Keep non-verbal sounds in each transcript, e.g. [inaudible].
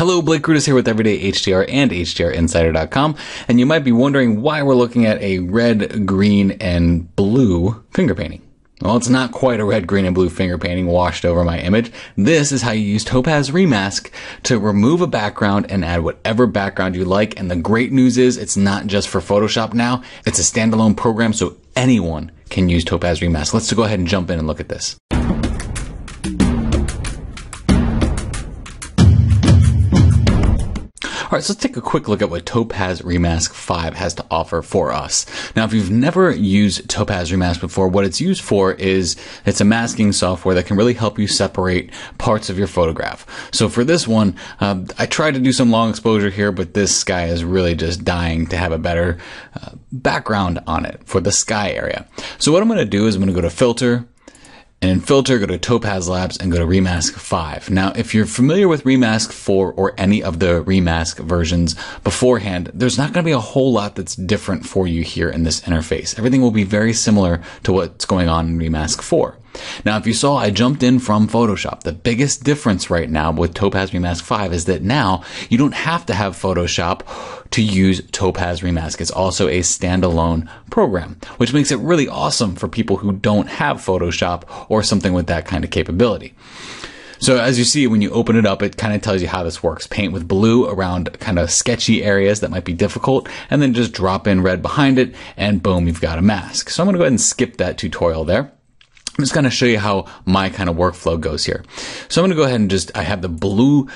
Hello, Blake Rudis here with Everyday HDR and HDRinsider.com, and you might be wondering why we're looking at a red, green, and blue finger painting. Well, it's not quite a red, green, and blue finger painting washed over my image. This is how you use Topaz Remask to remove a background and add whatever background you like. And the great news is it's not just for Photoshop now. It's a standalone program, so anyone can use Topaz Remask. Let's go ahead and jump in and look at this. All right, so let's take a quick look at what Topaz Remask 5 has to offer for us. Now, if you've never used Topaz Remask before, what it's used for is it's a masking software that can really help you separate parts of your photograph. So for this one, uh, I tried to do some long exposure here, but this sky is really just dying to have a better uh, background on it for the sky area. So what I'm going to do is I'm going to go to Filter, and in filter, go to Topaz Labs and go to Remask 5. Now, if you're familiar with Remask 4 or any of the Remask versions beforehand, there's not going to be a whole lot that's different for you here in this interface. Everything will be very similar to what's going on in Remask 4. Now, if you saw, I jumped in from Photoshop. The biggest difference right now with Topaz Remask 5 is that now you don't have to have Photoshop to use Topaz Remask. It's also a standalone program, which makes it really awesome for people who don't have Photoshop or something with that kind of capability. So as you see, when you open it up, it kind of tells you how this works. Paint with blue around kind of sketchy areas that might be difficult, and then just drop in red behind it, and boom, you've got a mask. So I'm going to go ahead and skip that tutorial there. I'm just going to show you how my kind of workflow goes here. So I'm going to go ahead and just, I have the blue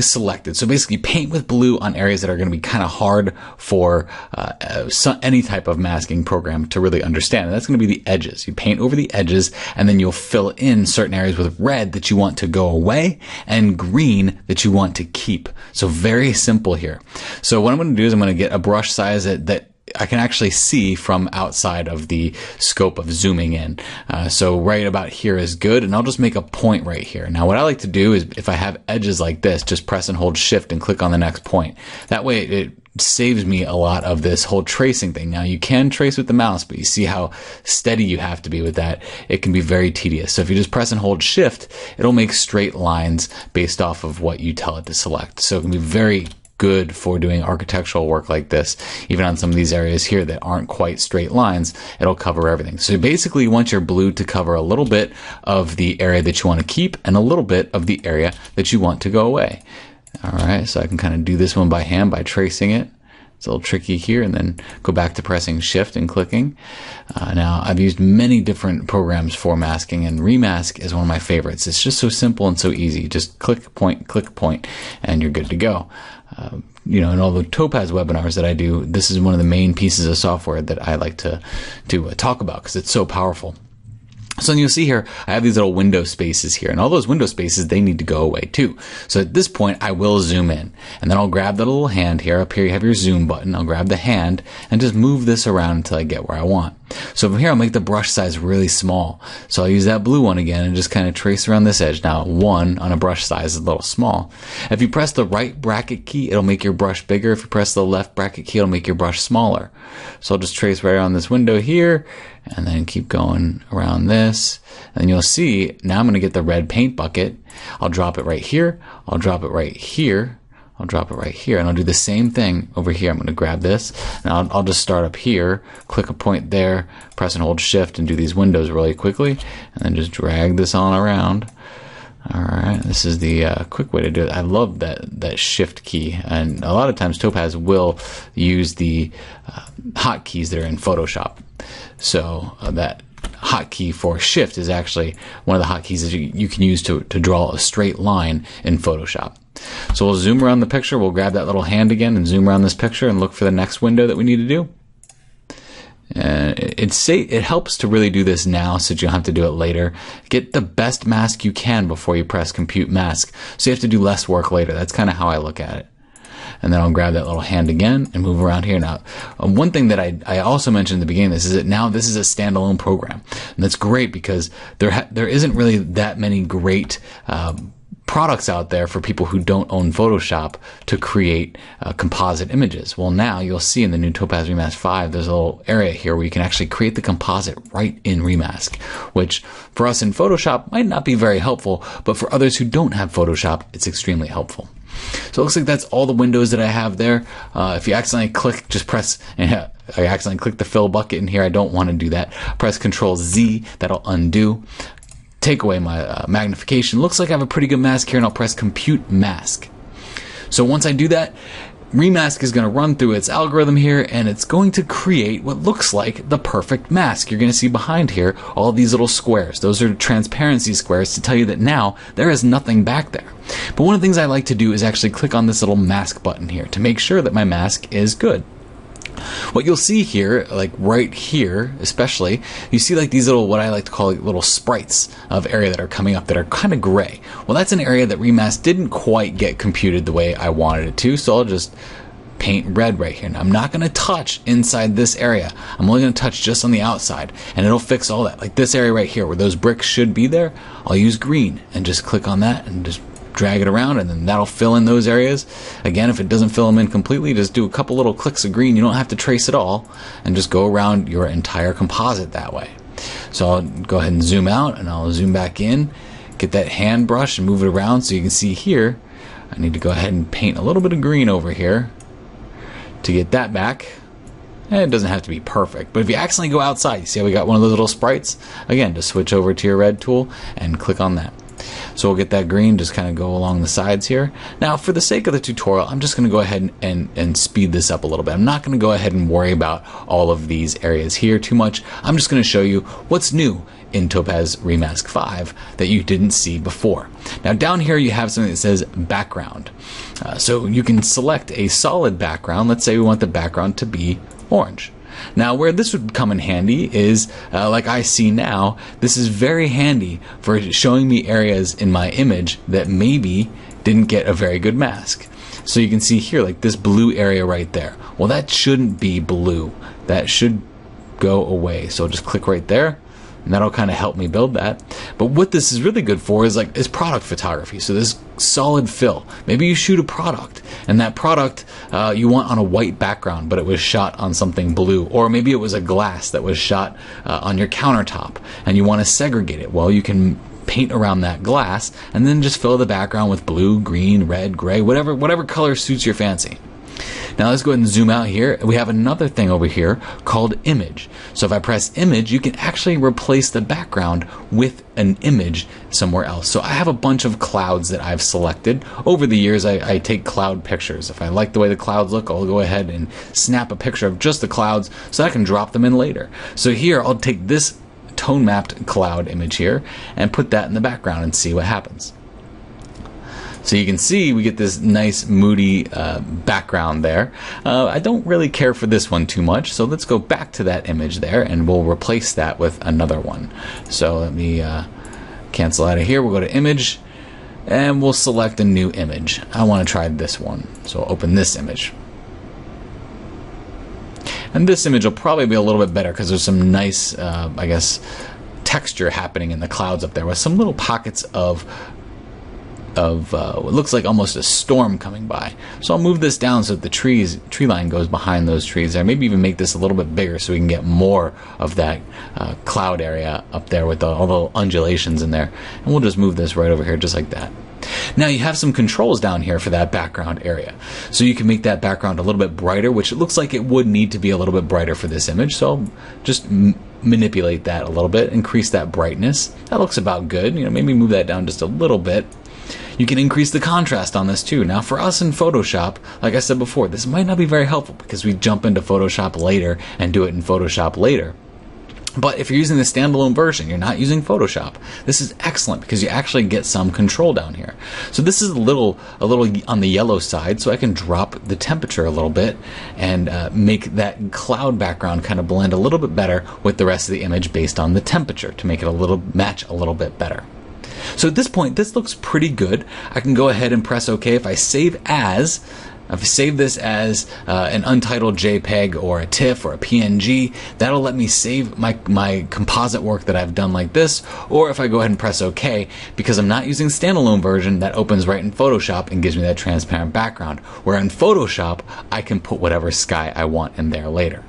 selected. So basically paint with blue on areas that are going to be kind of hard for uh, uh any type of masking program to really understand. And that's going to be the edges. You paint over the edges and then you'll fill in certain areas with red that you want to go away and green that you want to keep. So very simple here. So what I'm going to do is I'm going to get a brush size that, that I can actually see from outside of the scope of zooming in. Uh, so right about here is good, and I'll just make a point right here. Now what I like to do is if I have edges like this, just press and hold shift and click on the next point. That way it saves me a lot of this whole tracing thing. Now you can trace with the mouse, but you see how steady you have to be with that. It can be very tedious. So if you just press and hold shift, it'll make straight lines based off of what you tell it to select. So it can be very good for doing architectural work like this, even on some of these areas here that aren't quite straight lines, it'll cover everything. So basically you want your blue to cover a little bit of the area that you want to keep and a little bit of the area that you want to go away. All right, so I can kind of do this one by hand by tracing it. It's a little tricky here and then go back to pressing shift and clicking. Uh, now I've used many different programs for masking and Remask is one of my favorites. It's just so simple and so easy. Just click point, click point, and you're good to go. Uh, you know, in all the Topaz webinars that I do, this is one of the main pieces of software that I like to to uh, talk about because it's so powerful. So you'll see here, I have these little window spaces here, and all those window spaces, they need to go away too. So at this point, I will zoom in, and then I'll grab the little hand here. Up here, you have your zoom button. I'll grab the hand and just move this around until I get where I want. So from here, I'll make the brush size really small. So I'll use that blue one again and just kind of trace around this edge. Now, one on a brush size is a little small. If you press the right bracket key, it'll make your brush bigger. If you press the left bracket key, it'll make your brush smaller. So I'll just trace right around this window here and then keep going around this. And you'll see now I'm going to get the red paint bucket. I'll drop it right here. I'll drop it right here. I'll drop it right here and I'll do the same thing over here. I'm going to grab this and I'll, I'll, just start up here, click a point there, press and hold shift and do these windows really quickly and then just drag this on around. All right, this is the uh, quick way to do it. I love that that shift key, and a lot of times Topaz will use the uh, hotkeys that are in Photoshop. So uh, that hotkey for shift is actually one of the hotkeys that you, you can use to, to draw a straight line in Photoshop. So we'll zoom around the picture. We'll grab that little hand again and zoom around this picture and look for the next window that we need to do. Uh, it, it helps to really do this now so you don't have to do it later. Get the best mask you can before you press compute mask. So you have to do less work later. That's kind of how I look at it and then I'll grab that little hand again and move around here. Now, um, one thing that I, I also mentioned at the beginning this is that now this is a standalone program, and that's great because there ha- there isn't really that many great um, products out there for people who don't own Photoshop to create uh, composite images. Well, now you'll see in the new Topaz Remask 5, there's a little area here where you can actually create the composite right in Remask, which for us in Photoshop might not be very helpful, but for others who don't have Photoshop, it's extremely helpful. So it looks like that's all the windows that I have there. Uh, if you accidentally click, just press, [laughs] I accidentally click the fill bucket in here. I don't want to do that. Press Control Z, that'll undo. Take away my uh, magnification. Looks like I have a pretty good mask here and I'll press Compute Mask. So once I do that, Remask is going to run through its algorithm here and it's going to create what looks like the perfect mask. You're going to see behind here all these little squares. Those are transparency squares to tell you that now there is nothing back there. But one of the things I like to do is actually click on this little mask button here to make sure that my mask is good. What you'll see here, like right here, especially, you see like these little, what I like to call little sprites of area that are coming up that are kind of gray. Well, that's an area that Remask didn't quite get computed the way I wanted it to, so I'll just paint red right here. Now, I'm not going to touch inside this area. I'm only going to touch just on the outside, and it'll fix all that. Like this area right here, where those bricks should be there, I'll use green and just click on that and just drag it around and then that'll fill in those areas. Again, if it doesn't fill them in completely, just do a couple little clicks of green. You don't have to trace it all and just go around your entire composite that way. So I'll go ahead and zoom out and I'll zoom back in, get that hand brush and move it around so you can see here. I need to go ahead and paint a little bit of green over here to get that back. And it doesn't have to be perfect, but if you accidentally go outside, you see how we got one of those little sprites? Again, just switch over to your red tool and click on that. So we'll get that green, just kind of go along the sides here. Now, for the sake of the tutorial, I'm just going to go ahead and, and, and speed this up a little bit. I'm not going to go ahead and worry about all of these areas here too much. I'm just going to show you what's new in Topaz Remask 5 that you didn't see before. Now down here you have something that says background. Uh, so you can select a solid background. Let's say we want the background to be orange. Now, where this would come in handy is, uh, like I see now, this is very handy for showing me areas in my image that maybe didn't get a very good mask. So you can see here, like this blue area right there. Well, that shouldn't be blue. That should go away. So just click right there and that'll kind of help me build that. But what this is really good for is like is product photography. So this solid fill. Maybe you shoot a product, and that product uh, you want on a white background, but it was shot on something blue, or maybe it was a glass that was shot uh, on your countertop, and you want to segregate it. Well, you can paint around that glass and then just fill the background with blue, green, red, gray, whatever whatever color suits your fancy. Now let's go ahead and zoom out here. We have another thing over here called image. So if I press image, you can actually replace the background with an image somewhere else. So I have a bunch of clouds that I've selected. Over the years, I, I take cloud pictures. If I like the way the clouds look, I'll go ahead and snap a picture of just the clouds so I can drop them in later. So here, I'll take this tone mapped cloud image here and put that in the background and see what happens. So you can see we get this nice moody uh, background there. Uh, I don't really care for this one too much, so let's go back to that image there and we'll replace that with another one. So let me uh, cancel out of here. We'll go to image and we'll select a new image. I want to try this one, so open this image. And this image will probably be a little bit better because there's some nice, uh, I guess, texture happening in the clouds up there with some little pockets of of uh, what looks like almost a storm coming by. So I'll move this down so that the trees tree line goes behind those trees there. Maybe even make this a little bit bigger so we can get more of that uh, cloud area up there with the, all the undulations in there. And we'll just move this right over here just like that. Now you have some controls down here for that background area. So you can make that background a little bit brighter, which it looks like it would need to be a little bit brighter for this image. So just manipulate that a little bit, increase that brightness. That looks about good. You know, maybe move that down just a little bit. You can increase the contrast on this too. Now for us in Photoshop, like I said before, this might not be very helpful because we jump into Photoshop later and do it in Photoshop later. But if you're using the standalone version, you're not using Photoshop. This is excellent because you actually get some control down here. So this is a little, a little on the yellow side, so I can drop the temperature a little bit and uh, make that cloud background kind of blend a little bit better with the rest of the image based on the temperature to make it a little match a little bit better. So at this point, this looks pretty good. I can go ahead and press OK. If I save as, if I save this as uh, an untitled JPEG or a TIFF or a PNG, that'll let me save my, my composite work that I've done like this. Or if I go ahead and press OK, because I'm not using standalone version, that opens right in Photoshop and gives me that transparent background. Where in Photoshop, I can put whatever sky I want in there later.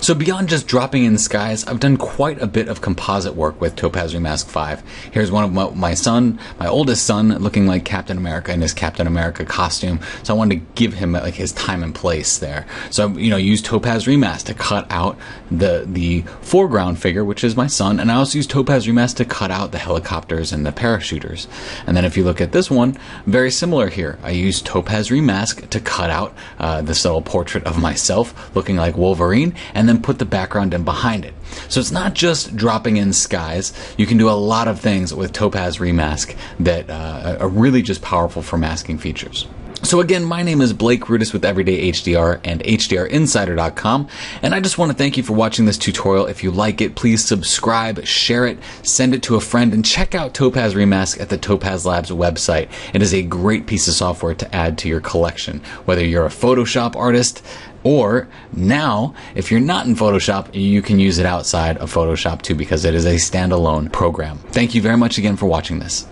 So beyond just dropping in skies, I've done quite a bit of composite work with Topaz Remask 5. Here's one of my, son, my oldest son, looking like Captain America in his Captain America costume. So I wanted to give him like his time and place there. So I you know, used Topaz Remask to cut out the the foreground figure, which is my son, and I also used Topaz Remask to cut out the helicopters and the parachuters. And then if you look at this one, very similar here. I used Topaz Remask to cut out uh, this little portrait of myself looking like Wolverine and then put the background in behind it. So it's not just dropping in skies. You can do a lot of things with Topaz Remask that uh, are really just powerful for masking features. So again, my name is Blake Rudis with Everyday HDR and HDRinsider.com, and I just want to thank you for watching this tutorial. If you like it, please subscribe, share it, send it to a friend, and check out Topaz Remask at the Topaz Labs website. It is a great piece of software to add to your collection, whether you're a Photoshop artist, or now, if you're not in Photoshop, you can use it outside of Photoshop too because it is a standalone program. Thank you very much again for watching this.